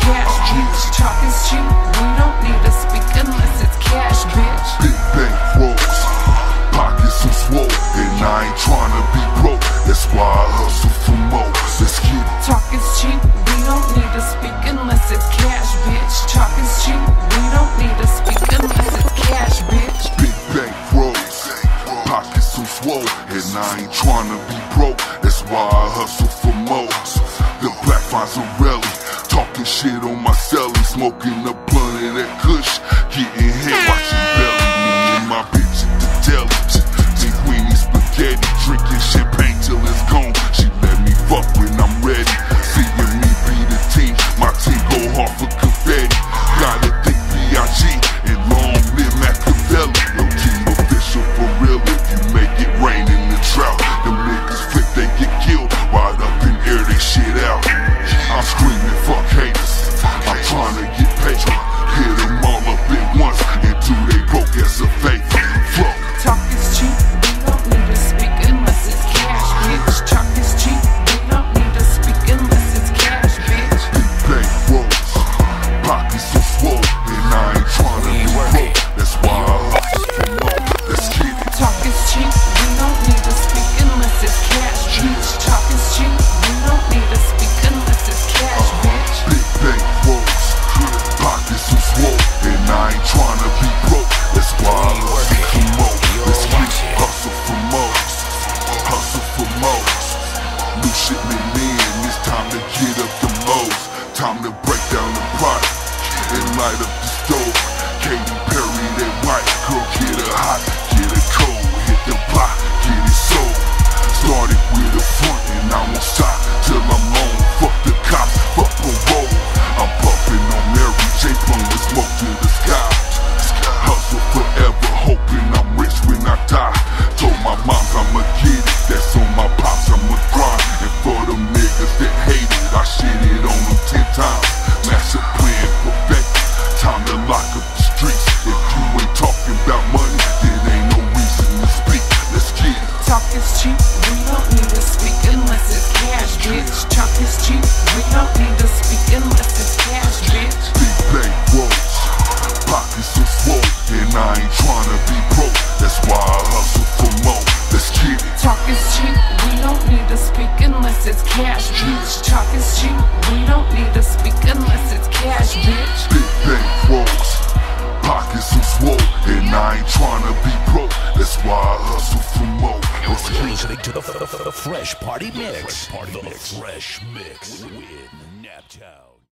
cash, bitch. Talk is cheap, we don't need to speak unless it's cash, bitch. Big bank rolls, pockets are swole, and I ain't tryna be broke. That's why I hustle for more. Let's get it. Talk is cheap, we don't need to speak unless it's cash, bitch. Talk is cheap, we don't need to speak unless it's cash, bitch. Big bank rolls, pockets are swole, and I ain't tryna be broke. That's why I hustle for more. The black finds a relic. Talking shit on my cell and smoking a blunt of that kush, getting hit, watching belly. I'm screaming, fuck haters. I'm trying to shipment in, it's time to get up the most. Time to break down the product and light up the stove. cheap, we don't need to speak unless it's cash, bitch. Chop is cheap, we don't need to speak unless it's cash, bitch. Big bank rolls, pockets so swole, and I ain't trying to be broke. That's why I hustle for more. Let's get it. Talk is cheap, we don't need to speak unless it's cash, bitch. Talk is cheap, we don't need to speak unless it's cash, bitch. Big bank rolls. listening to the, the, the, the Fresh Party Mix. Fresh Party the Mix. Fresh Mix with Naptown.